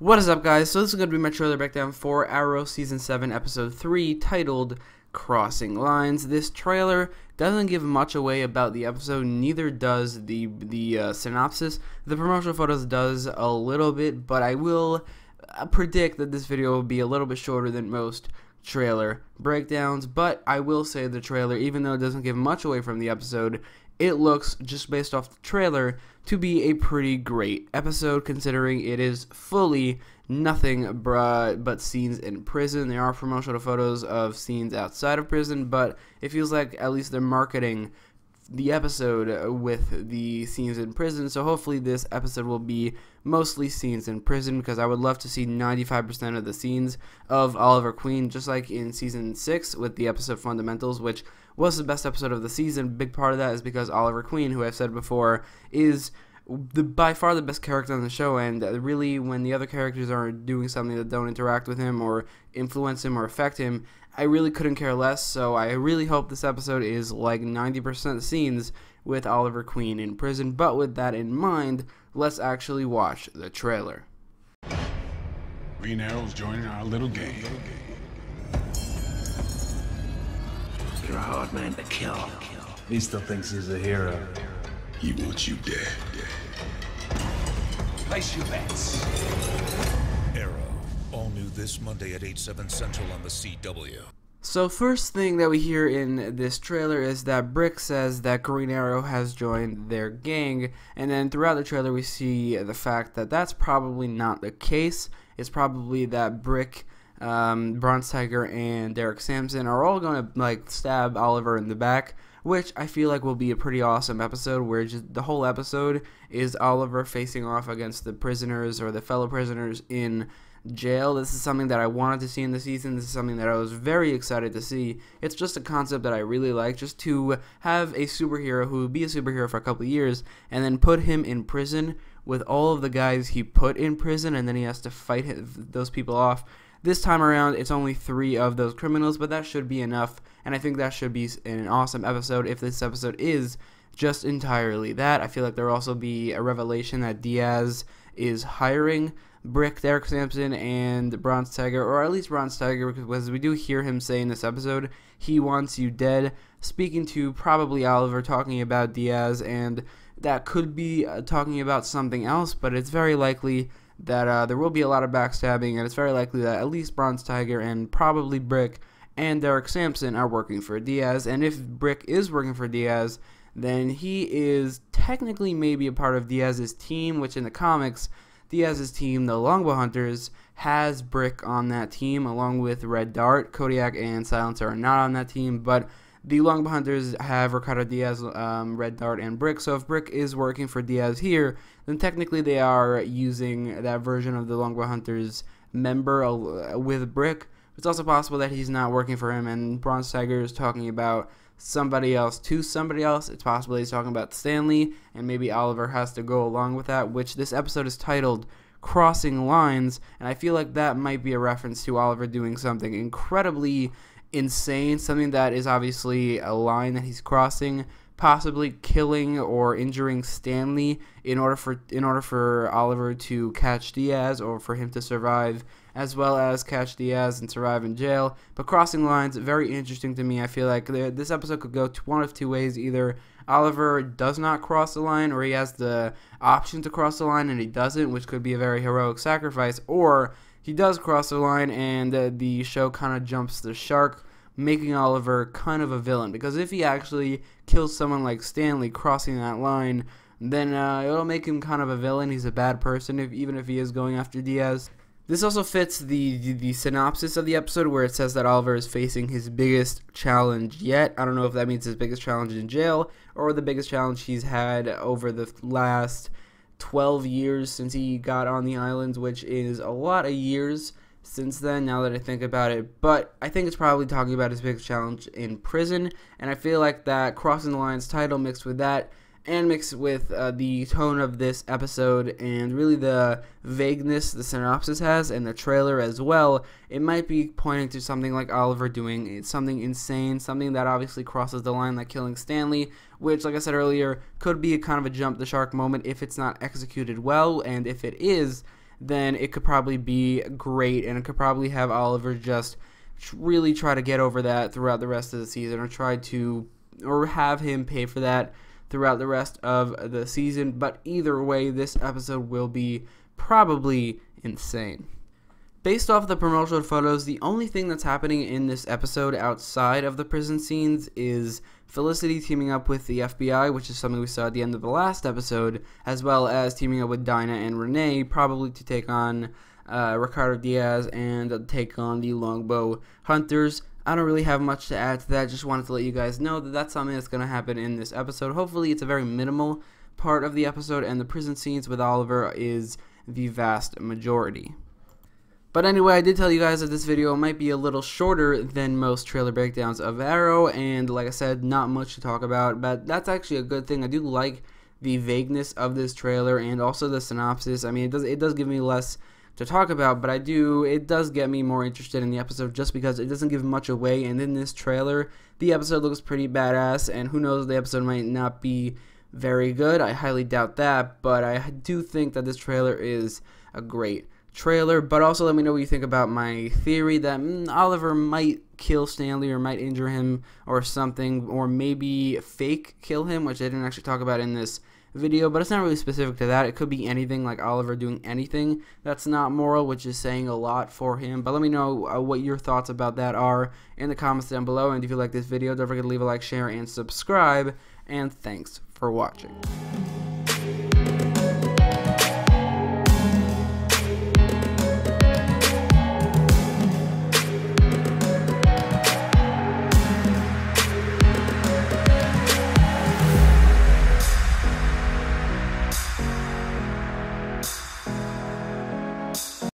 What is up, guys? So this is going to be my trailer breakdown for Arrow Season 7, Episode 3, titled Crossing Lines. This trailer doesn't give much away about the episode, neither does the, the uh, synopsis. The promotional photos does a little bit, but I will uh, predict that this video will be a little bit shorter than most trailer breakdowns, but I will say the trailer, even though it doesn't give much away from the episode, it looks, just based off the trailer, to be a pretty great episode considering it is fully nothing but scenes in prison. There are promotional photos of scenes outside of prison, but it feels like at least they're marketing the episode with the scenes in prison. So hopefully this episode will be mostly scenes in prison because I would love to see 95% of the scenes of Oliver Queen just like in season 6 with the episode Fundamentals which was the best episode of the season. Big part of that is because Oliver Queen, who I've said before, is the by far the best character on the show and really when the other characters are doing something that don't interact with him or influence him or affect him I really couldn't care less so I really hope this episode is like 90% scenes with Oliver Queen in prison but with that in mind let's actually watch the trailer Green Arrow's joining our little gang. Hard man to kill. He still thinks he's a hero. He wants you dead. Place your bets. Arrow, all new this Monday at 8, 7 Central on the CW. So first thing that we hear in this trailer is that Brick says that Green Arrow has joined their gang, and then throughout the trailer we see the fact that that's probably not the case. It's probably that Brick, um, Bronze Tiger, and Derek Sampson are all going to like stab Oliver in the back, which I feel like will be a pretty awesome episode where just the whole episode is Oliver facing off against the prisoners or the fellow prisoners in jail. This is something that I wanted to see in the season. This is something that I was very excited to see. It's just a concept that I really like, just to have a superhero who be a superhero for a couple years and then put him in prison with all of the guys he put in prison, and then he has to fight those people off. This time around, it's only three of those criminals, but that should be enough, and I think that should be an awesome episode if this episode is just entirely that. I feel like there will also be a revelation that Diaz is hiring Brick, Derek Sampson, and Bronze Tiger, or at least Bronze Tiger, because we do hear him say in this episode, he wants you dead, speaking to probably Oliver, talking about Diaz, and that could be uh, talking about something else, but it's very likely that uh, there will be a lot of backstabbing, and it's very likely that at least Bronze Tiger and probably Brick and Derek Sampson are working for Diaz, and if Brick is working for Diaz, then he is technically maybe a part of Diaz's team, which in the comics Diaz's team, the Longbow Hunters, has Brick on that team along with Red Dart. Kodiak and Silencer are not on that team, but the Longbow Hunters have Ricardo Diaz, um, Red Dart, and Brick. So if Brick is working for Diaz here, then technically they are using that version of the Longbow Hunters member uh, with Brick. It's also possible that he's not working for him, and Bronze Tiger is talking about somebody else to somebody else. It's possible he's talking about Stanley, and maybe Oliver has to go along with that, which this episode is titled Crossing Lines, and I feel like that might be a reference to Oliver doing something incredibly insane, something that is obviously a line that he's crossing, possibly killing or injuring Stanley in order for in order for Oliver to catch Diaz or for him to survive as well as catch Diaz and survive in jail. But crossing lines, very interesting to me. I feel like this episode could go one of two ways. Either Oliver does not cross the line, or he has the option to cross the line and he doesn't, which could be a very heroic sacrifice, or he does cross the line and uh, the show kind of jumps the shark making Oliver kind of a villain. Because if he actually kills someone like Stanley crossing that line, then uh, it'll make him kind of a villain. He's a bad person, if, even if he is going after Diaz. This also fits the, the, the synopsis of the episode where it says that Oliver is facing his biggest challenge yet. I don't know if that means his biggest challenge in jail or the biggest challenge he's had over the last 12 years since he got on the islands, which is a lot of years since then, now that I think about it. But I think it's probably talking about his biggest challenge in prison, and I feel like that Crossing the Lines title mixed with that and mixed with uh, the tone of this episode and really the vagueness the synopsis has and the trailer as well, it might be pointing to something like Oliver doing something insane, something that obviously crosses the line like killing Stanley, which, like I said earlier, could be a kind of a jump the shark moment if it's not executed well, and if it is, then it could probably be great and it could probably have Oliver just really try to get over that throughout the rest of the season or try to or have him pay for that throughout the rest of the season. But either way, this episode will be probably insane. Based off the promotional photos, the only thing that's happening in this episode outside of the prison scenes is Felicity teaming up with the FBI, which is something we saw at the end of the last episode, as well as teaming up with Dinah and Renee, probably to take on uh, Ricardo Diaz and take on the Longbow Hunters. I don't really have much to add to that. Just wanted to let you guys know that that's something that's going to happen in this episode. Hopefully, it's a very minimal part of the episode, and the prison scenes with Oliver is the vast majority. But anyway, I did tell you guys that this video might be a little shorter than most trailer breakdowns of Arrow, and like I said, not much to talk about, but that's actually a good thing. I do like the vagueness of this trailer and also the synopsis. I mean, it does it does give me less to talk about, but I do it does get me more interested in the episode just because it doesn't give much away. And in this trailer, the episode looks pretty badass, and who knows, the episode might not be very good. I highly doubt that, but I do think that this trailer is a great trailer, but also let me know what you think about my theory that mm, Oliver might kill Stanley or might injure him or something, or maybe fake kill him, which I didn't actually talk about in this video, but it's not really specific to that. It could be anything, like Oliver doing anything that's not moral, which is saying a lot for him. But let me know uh, what your thoughts about that are in the comments down below. And if you like this video, don't forget to leave a like, share, and subscribe. And thanks for watching.